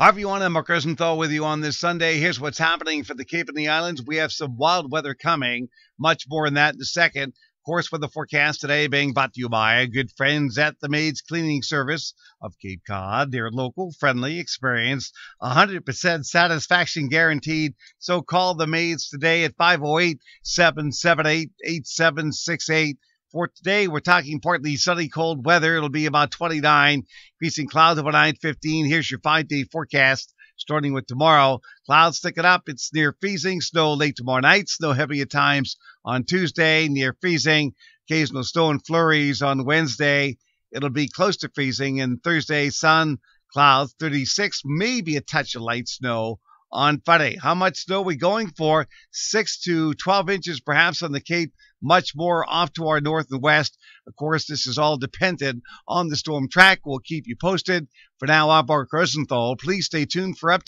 Everyone, I'm Mark Rosenthal with you on this Sunday. Here's what's happening for the Cape and the Islands. We have some wild weather coming. Much more on that in a second. Of course, with the forecast today being brought to you by good friends at the Maids Cleaning Service of Cape Cod. They're local, friendly, experienced, 100% satisfaction guaranteed. So call the Maids today at 508 778 8768. For today, we're talking partly sunny, cold weather. It'll be about 29, increasing clouds over 915. Here's your five day forecast. Starting with tomorrow, clouds sticking up. It's near freezing. Snow late tomorrow night. Snow heavy at times on Tuesday, near freezing. Occasional snow and flurries on Wednesday. It'll be close to freezing. And Thursday, sun, clouds, 36, maybe a touch of light snow on Friday. How much snow we going for? 6 to 12 inches perhaps on the Cape, much more off to our north and west. Of course, this is all dependent on the storm track. We'll keep you posted. For now, I'm Mark Rosenthal. Please stay tuned for updates.